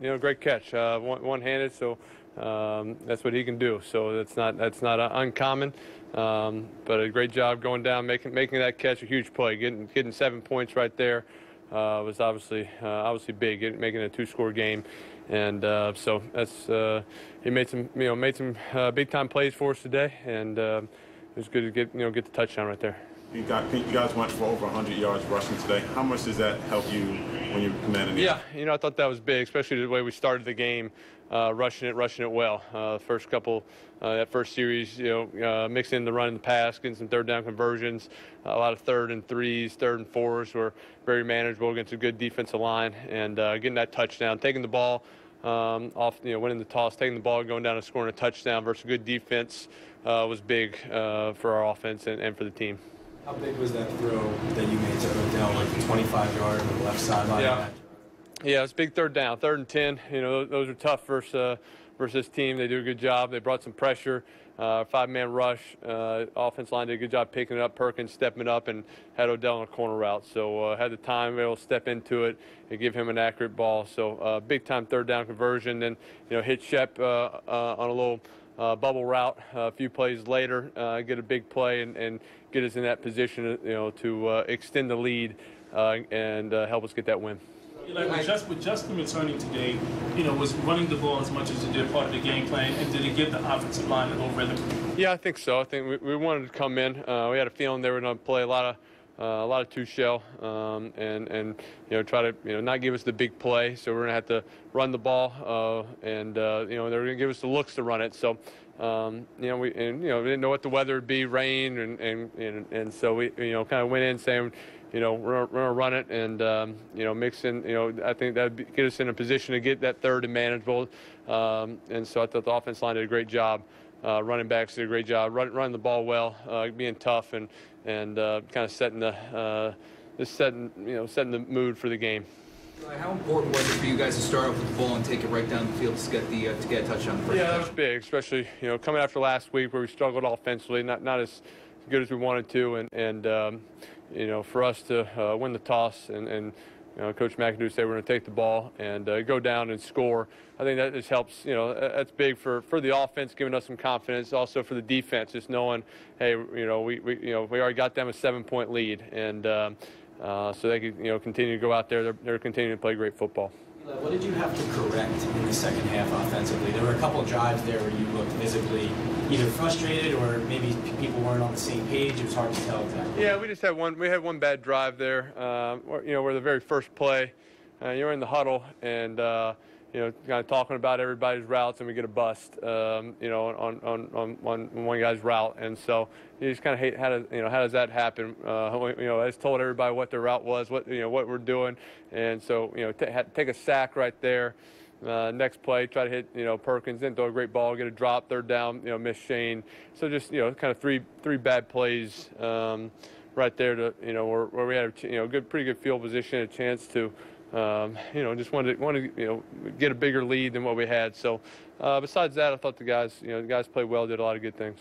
you know, great catch, uh, one, one-handed. So um, that's what he can do. So that's not that's not uh, uncommon. Um, but a great job going down, making making that catch a huge play, getting getting seven points right there uh, was obviously uh, obviously big, getting, making a two-score game, and uh, so that's uh, he made some you know made some uh, big-time plays for us today, and it was good to get you know get the touchdown right there. You, got, you guys went for over 100 yards rushing today. How much does that help you when you're commanding? the Yeah, you know, I thought that was big, especially the way we started the game, uh, rushing it, rushing it well. Uh, first couple, uh, that first series, you know, uh, mixing the run and the pass, getting some third down conversions, a lot of third and threes, third and fours were very manageable against a good defensive line, and uh, getting that touchdown, taking the ball. Um, off, you know, winning the toss, taking the ball, going down and scoring a touchdown versus good defense uh, was big uh, for our offense and, and for the team. How big was that throw that you made to Odell, like the 25 yard on the left sideline? Yeah. Yeah, it's big third down, third and ten. You know, those are tough versus uh, versus this team. They do a good job. They brought some pressure. Uh, five-man rush. Uh, offense line did a good job picking it up. Perkins stepping up and had Odell on a corner route. So uh, had the time able to step into it and give him an accurate ball. So uh, big-time third down conversion. Then you know hit Shep uh, uh, on a little uh, bubble route uh, a few plays later, uh, get a big play and, and get us in that position, you know, to uh, extend the lead uh, and uh, help us get that win. Like with, just, with Justin returning today, you know, was running the ball as much as it did part of the game plan, and did it give the offensive line a little rhythm? Yeah, I think so. I think we, we wanted to come in. Uh, we had a feeling they were going to play a lot of uh, a lot of two shell um, and and you know try to you know not give us the big play. So we're to have to run the ball uh, and uh, you know they're going to give us the looks to run it. So. Um, you know, we and you know we didn't know what the weather would be, rain, and and and, and so we you know kind of went in saying, you know, we're, we're gonna run it and um, you know mix in. You know, I think that would get us in a position to get that third and manageable. Um, and so I thought the offense line did a great job. Uh, running backs did a great job run, running the ball well, uh, being tough and and uh, kind of setting the uh, just setting you know setting the mood for the game. How important was it for you guys to start off with the ball and take it right down the field to get the uh, to get a touchdown? First Yeah, that was big, especially you know coming after last week where we struggled offensively, not not as good as we wanted to, and and um, you know for us to uh, win the toss and and you know Coach McAdoo said we're going to take the ball and uh, go down and score. I think that just helps. You know that's big for for the offense, giving us some confidence. Also for the defense, just knowing, hey, you know we, we you know we already got them a seven point lead, and um, uh, so they could you know continue to go out there. They're, they're continuing to play great football. What did you have to correct in the second half offensively? There were a couple drives there where you looked visibly either frustrated or maybe people weren't on the same page. It was hard to tell exactly. Yeah, we just had one. We had one bad drive there. Where, you know, where the very first play, uh, you're in the huddle and uh, you know, kind of talking about everybody's routes, and we get a bust. Um, you know, on on, on on on one guy's route, and so you just kind of hate how does you know how does that happen? Uh, you know, I just told everybody what their route was, what you know what we're doing, and so you know, take a sack right there. Uh, next play, try to hit you know Perkins, then throw a great ball, get a drop, third down, you know miss Shane. So just you know kind of three three bad plays um, right there to you know where, where we had a you know good pretty good field position, a chance to um, you know just wanted to, wanted to you know get a bigger lead than what we had. So uh, besides that, I thought the guys you know the guys played well, did a lot of good things.